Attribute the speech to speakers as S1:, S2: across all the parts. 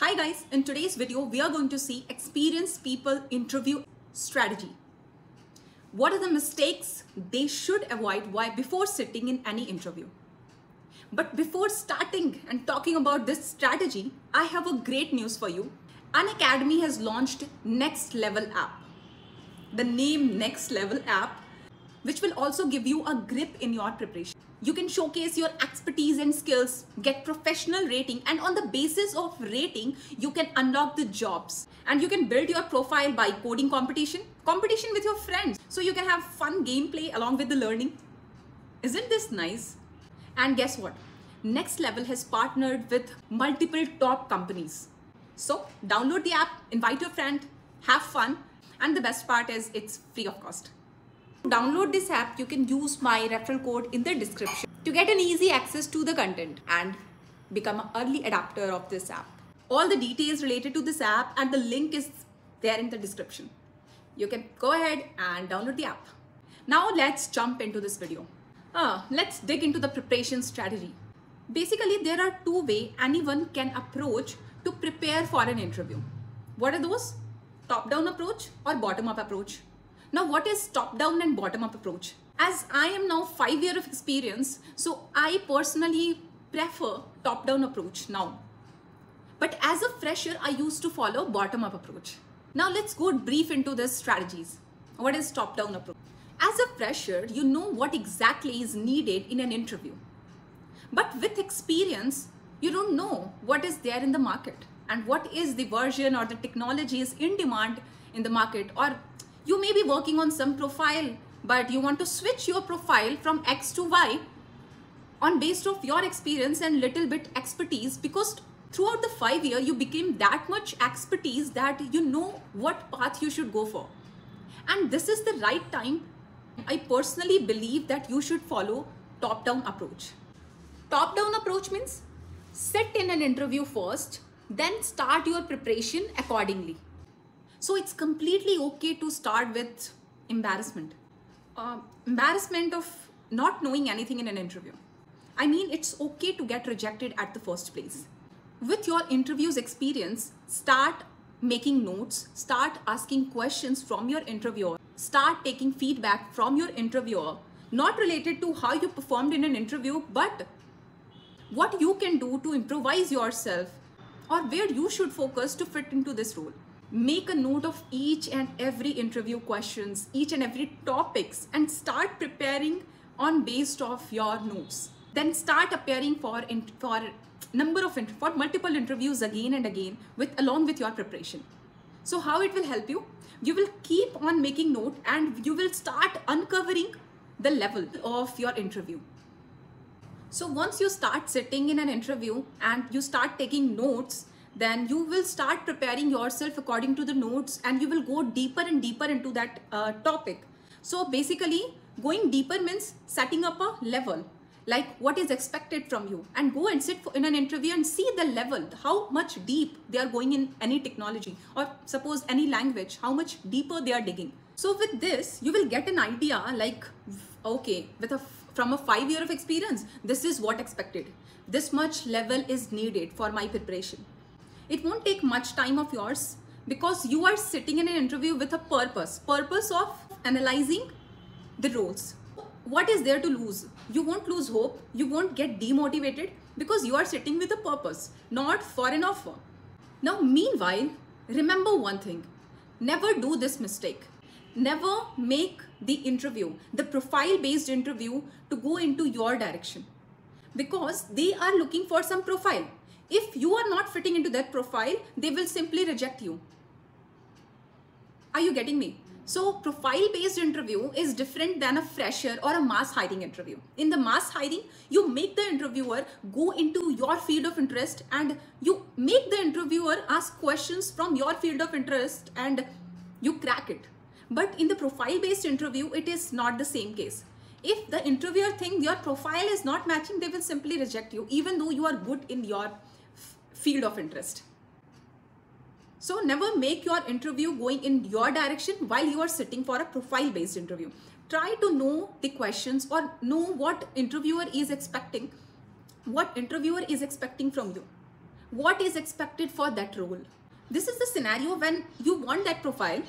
S1: Hi guys, in today's video, we are going to see experienced people interview strategy. What are the mistakes they should avoid why before sitting in any interview? But before starting and talking about this strategy, I have a great news for you. Unacademy has launched Next Level app. The name Next Level app, which will also give you a grip in your preparation. You can showcase your expertise and skills, get professional rating, and on the basis of rating, you can unlock the jobs. And you can build your profile by coding competition, competition with your friends. So you can have fun gameplay along with the learning. Isn't this nice? And guess what? Next Level has partnered with multiple top companies. So download the app, invite your friend, have fun, and the best part is it's free of cost. Download this app, you can use my referral code in the description to get an easy access to the content and become an early adapter of this app. All the details related to this app and the link is there in the description. You can go ahead and download the app. Now let's jump into this video. Uh, let's dig into the preparation strategy. Basically, there are two ways anyone can approach to prepare for an interview. What are those? Top-down approach or bottom-up approach? Now, what is top-down and bottom-up approach? As I am now five year of experience, so I personally prefer top-down approach now. But as a fresher, I used to follow bottom-up approach. Now let's go brief into the strategies. What is top-down approach? As a fresher, you know what exactly is needed in an interview. But with experience, you don't know what is there in the market and what is the version or the technology is in demand in the market or you may be working on some profile but you want to switch your profile from X to Y on based of your experience and little bit expertise because throughout the five year you became that much expertise that you know what path you should go for. And this is the right time i personally believe that you should follow top down approach. Top down approach means sit in an interview first then start your preparation accordingly so it's completely okay to start with embarrassment uh, embarrassment of not knowing anything in an interview I mean, it's okay to get rejected at the first place. With your interviews experience, start making notes, start asking questions from your interviewer, start taking feedback from your interviewer, not related to how you performed in an interview, but what you can do to improvise yourself or where you should focus to fit into this role. Make a note of each and every interview questions, each and every topics and start preparing on based of your notes. Then start appearing for for number of for multiple interviews again and again with along with your preparation. So how it will help you? You will keep on making note and you will start uncovering the level of your interview. So once you start sitting in an interview and you start taking notes then you will start preparing yourself according to the notes and you will go deeper and deeper into that uh, topic. So basically going deeper means setting up a level like what is expected from you and go and sit in an interview and see the level how much deep they are going in any technology or suppose any language how much deeper they are digging. So with this you will get an idea like okay with a from a five year of experience this is what expected. This much level is needed for my preparation it won't take much time of yours because you are sitting in an interview with a purpose purpose of analyzing the roles what is there to lose? You won't lose hope. You won't get demotivated because you are sitting with a purpose, not for an offer. Now, meanwhile, remember one thing never do this mistake. Never make the interview, the profile based interview, to go into your direction because they are looking for some profile. If you are not fitting into that profile, they will simply reject you. Are you getting me? So profile based interview is different than a fresher or a mass hiring interview. In the mass hiring, you make the interviewer go into your field of interest and you make the interviewer ask questions from your field of interest and you crack it. But in the profile based interview, it is not the same case. If the interviewer thinks your profile is not matching, they will simply reject you even though you are good in your field of interest. So never make your interview going in your direction while you are sitting for a profile based interview. Try to know the questions or know what interviewer is expecting, what interviewer is expecting from you. what is expected for that role. This is the scenario when you want that profile,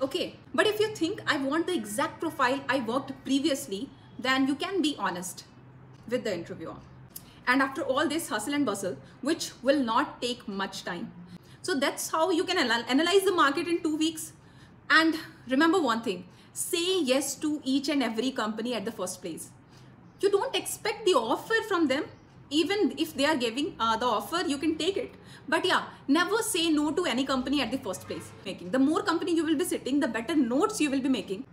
S1: okay? But if you think I want the exact profile I worked previously, then you can be honest with the interviewer. And after all this hustle and bustle, which will not take much time. So that's how you can analyze the market in two weeks. And remember one thing, say yes to each and every company at the first place. You don't expect the offer from them. Even if they are giving uh, the offer, you can take it. But yeah, never say no to any company at the first place. Making the more company you will be sitting, the better notes you will be making.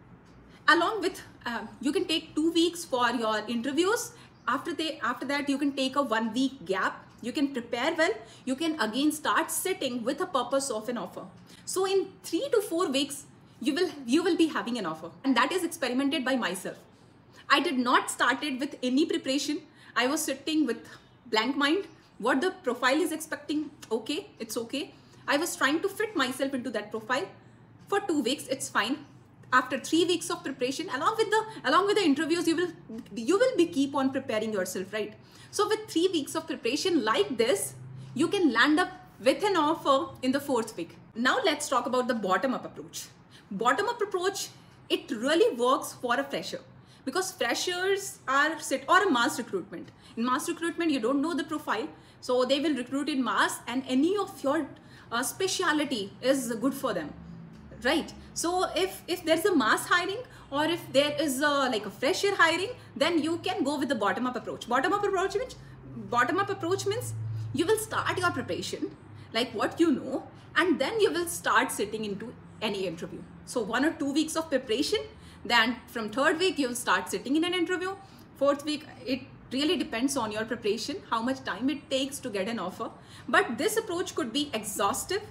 S1: Along with, uh, you can take two weeks for your interviews after they after that you can take a one week gap. You can prepare well. You can again start sitting with a purpose of an offer. So in 3 to 4 weeks you will you will be having an offer. And that is experimented by myself. I did not started with any preparation. I was sitting with blank mind. What the profile is expecting okay it's okay. I was trying to fit myself into that profile. For 2 weeks it's fine after three weeks of preparation along with the along with the interviews you will you will be keep on preparing yourself right? So with three weeks of preparation like this you can land up with an offer in the fourth week. Now let's talk about the bottom up approach. Bottom up approach it really works for a fresher. Because freshers are sit or a mass recruitment. In mass recruitment you don't know the profile so they will recruit in mass and any of your uh, speciality is good for them right. So if if there's a mass hiring or if there is a, like a fresh fresher hiring then you can go with the bottom up approach. Bottom up approach means bottom up approach means you will start your preparation like what you know and then you will start sitting into any interview. So one or two weeks of preparation then from third week you'll start sitting in an interview. Fourth week it really depends on your preparation how much time it takes to get an offer. But this approach could be exhaustive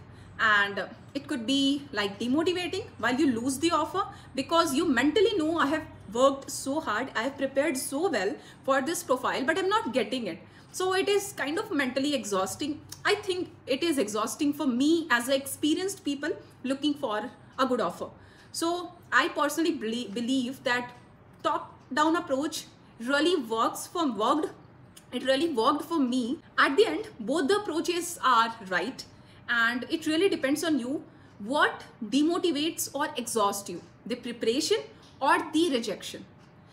S1: and it could be like demotivating while you lose the offer because you mentally know I have worked so hard, I have prepared so well for this profile, but I'm not getting it. So it is kind of mentally exhausting. I think it is exhausting for me as experienced people looking for a good offer. So I personally believe that top down approach really works for worked. It really worked for me. At the end, both the approaches are right and it really depends on you. What demotivates or exhausts you? The preparation or the rejection?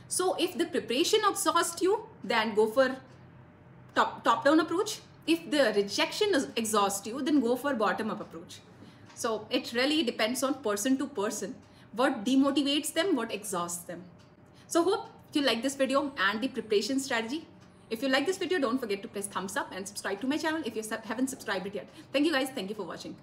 S1: So if the preparation exhausts you then go for top top down approach. If the rejection exhausts you then go for bottom up approach. So it really depends on person to person. What demotivates them what exhausts them. So hope you like this video and the preparation strategy if you like this video, don't forget to press thumbs up and subscribe to my channel if you haven't subscribed it yet. Thank you guys. Thank you for watching.